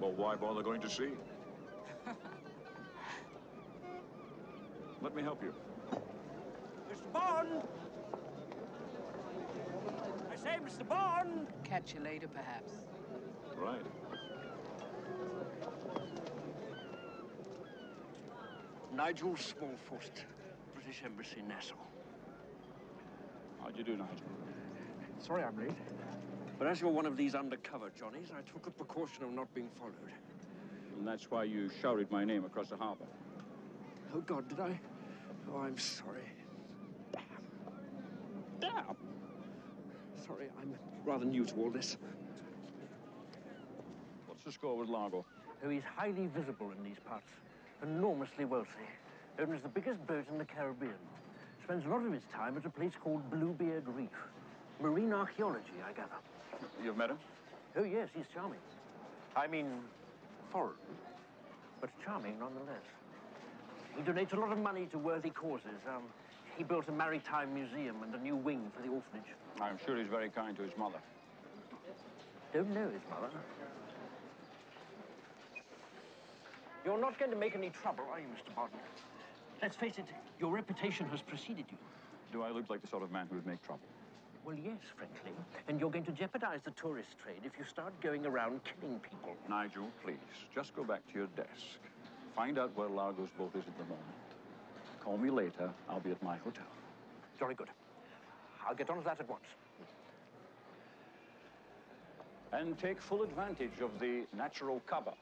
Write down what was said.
Well, why bother going to sea? Let me help you. Mr. Bond! I say, Mr. Bond! Catch you later, perhaps. Right. Nigel Small-Fawcett, British Embassy, Nassau. How'd you do, Nigel? Sorry I'm late. But as you're one of these undercover Johnnies, I took a precaution of not being followed. And that's why you shouted my name across the harbor. Oh, God, did I? Oh, I'm sorry. Damn. Damn! Sorry, I'm rather new to all this. What's the score with Largo? Oh, he's highly visible in these parts. Enormously wealthy. Owns the biggest boat in the Caribbean. Spends a lot of his time at a place called Bluebeard Reef. Marine archaeology, I gather. You've met him? Oh, yes, he's charming. I mean, foreign, but charming nonetheless. He donates a lot of money to worthy causes. Um, he built a maritime museum and a new wing for the orphanage. I'm sure he's very kind to his mother. Don't know his mother. You're not going to make any trouble, are you, Mr. Borden? Let's face it, your reputation has preceded you. Do I look like the sort of man who would make trouble? Well, yes, frankly. And you're going to jeopardize the tourist trade if you start going around killing people. Nigel, please, just go back to your desk. Find out where Largo's boat is at the moment. Call me later. I'll be at my hotel. Jolly good. I'll get on to that at once. And take full advantage of the natural cover.